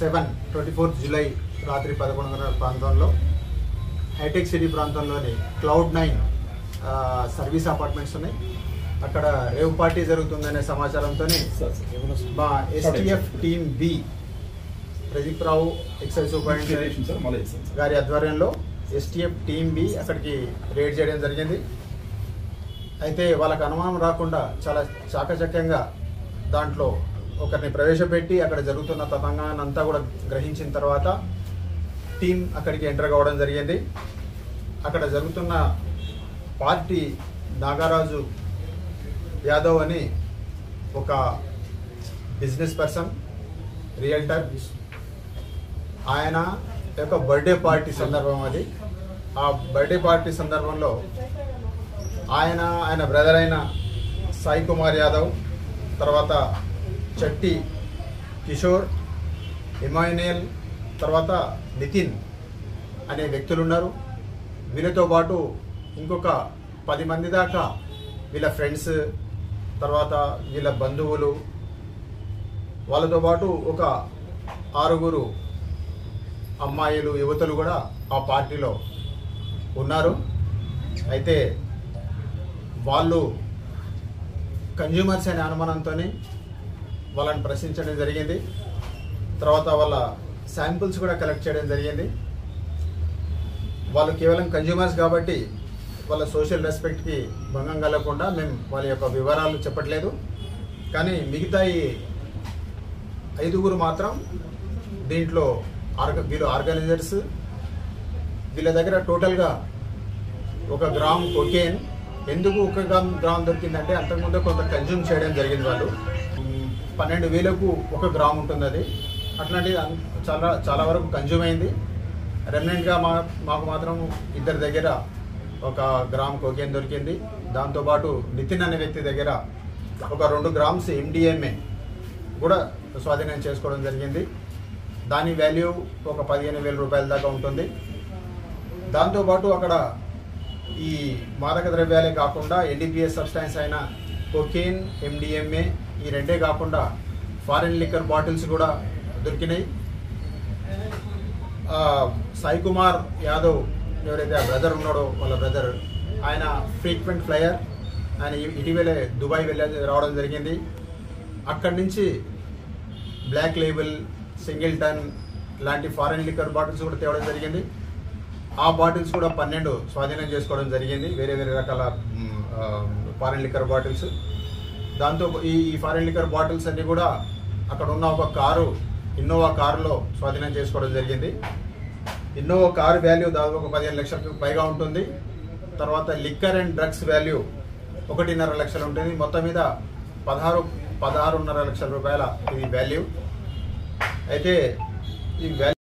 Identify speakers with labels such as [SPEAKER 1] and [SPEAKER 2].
[SPEAKER 1] Seven twenty fourth July రాత్రి పదకొండున్నర ప్రాంతంలో హైటెక్ సిటీ ప్రాంతంలోని క్లౌడ్ నైన్ సర్వీస్ అపార్ట్మెంట్స్ ఉన్నాయి. అక్కడ రేవ్ పార్టీ జరుగుతుందనే సమాచారంతోనే మా STF team B Pradeep Rao excise superintendent గారి ఆధ్వర్యంలో ఎస్టీఎఫ్ టీమ్ బి అక్కడికి రేడ్ చేయడం జరిగింది. అయితే వాళ్ళకి అనుమానం రాకుండా చాలా చాకచక్యంగా దాంట్లో ఒకరిని ప్రవేశపెట్టి అక్కడ జరుగుతున్న తతంగాన్ని అంతా కూడా గ్రహించిన తర్వాత టీం అక్కడికి ఎంటర్ కావడం జరిగింది. అక్కడ జరుగుతున్న పార్టీ నాగరాజు యాదవ్ అని ఒక బిజినెస్ పర్సన్ రియల్టర్ ఆయన యొక్క బర్త్డే పార్టీ సందర్భం అది. ఆ బర్త్డే పార్టీ సందర్భంలో ఆయన ఆయన బ్రదర్ అయిన సాయి కుమార్ యాదవ్ తర్వాత చట్టి కిషోర్ ఇమానుయల్ తర్వాత నితిన్ అనే వ్యక్తులు ఉన్నారు వీళ్ళతో పాటు ఇంకొక పది మంది దాకా వీళ్ళ ఫ్రెండ్స్ తర్వాత వీళ్ళ బంధువులు వాళ్ళతో పాటు ఒక ఆరుగురు అమ్మాయిలు యువతలు కూడా ఆ పార్టీలో ఉన్నారు. అయితే వాళ్ళు కన్జ్యూమర్స్ అనే అనుమానంతోనే వాళ్ళని ప్రశ్నించడం జరిగింది. తర్వాత వాళ్ళ శాంపుల్స్ కూడా కలెక్ట్ చేయడం జరిగింది. వాళ్ళు కేవలం కన్జ్యూమర్స్ కాబట్టి వాళ్ళ సోషల్ రెస్పెక్ట్కి భంగం కలగకుండా మేము వాళ్ళ యొక్క వివరాలు చెప్పట్లేదు. కానీ మిగతా ఈ ఐదుగురు మాత్రం దీంట్లో ఆర్గ వీళ్ళు ఆర్గనైజర్స్. వీళ్ళ దగ్గర టోటల్గా ఒక గ్రామ్ కొకేన్. ఎందుకు ఒక గ్రామ్ గ్రామ్ దొరికిందంటే అంతకుముందు కొంత కన్జ్యూమ్ చేయడం జరిగింది వాళ్ళు. పన్నెండు వేలకు ఒక గ్రామ్ ఉంటుంది అది. అట్లాంటిది చాలా చాలా వరకు కన్జ్యూమ్ అయింది. రెమినెంట్గా మా మాకు మాత్రం ఇద్దరి దగ్గర ఒక గ్రామ్ కోకేన్ దొరికింది. దాంతోపాటు నితిన్ అనే వ్యక్తి దగ్గర ఒక రెండు గ్రామ్స్ ఎండిఎంఏ కూడా స్వాధీనం చేసుకోవడం జరిగింది. దాని వాల్యూ ఒక పదిహేను వేల రూపాయల దాకా ఉంటుంది. దాంతోపాటు అక్కడ ఈ మాదక ద్రవ్యాలే కాకుండా ఎన్డీపీఎస్ సబ్స్టాన్స్ అయిన కొకేన్ ఎండిఎంఏ ఈ రెండే కాకుండా ఫారిన్ లిక్కర్ బాటిల్స్ కూడా దొరికినాయి. సాయి కుమార్ యాదవ్ ఎవరైతే ఆ బ్రదర్ ఉన్నాడో వాళ్ళ బ్రదర్ ఆయన ఫ్రీక్వెంట్ ఫ్లయర్. ఆయన ఇటీవలే దుబాయ్ వెళ్ళ రావడం జరిగింది. అక్కడి నుంచి బ్లాక్ లేబుల్ సింగిల్ టన్ లాంటి ఫారెన్ లిక్కర్ బాటిల్స్ కూడా తేవడం జరిగింది. ఆ బాటిల్స్ కూడా పన్నెండు స్వాధీనం చేసుకోవడం జరిగింది. వేరే వేరే రకాల ఫారెన్ లిక్కర్ బాటిల్స్. దాంతో ఈ ఈ ఫారెన్ లిక్కర్ బాటిల్స్ అన్ని కూడా అక్కడ ఉన్న ఒక కారు ఇన్నోవా కారులో స్వాధీనం చేసుకోవడం జరిగింది. ఇన్నోవా కారు వాల్యూ దాదాపు ఒక పదిహేను లక్షలకు పైగా ఉంటుంది. తర్వాత లిక్కర్ అండ్ డ్రగ్స్ వాల్యూ ఒకటిన్నర లక్షలు ఉంటుంది. మొత్తం మీద పదహారు పదహారున్నర లక్షల రూపాయల ఇది వాల్యూ అయితే ఈ వాల్యూ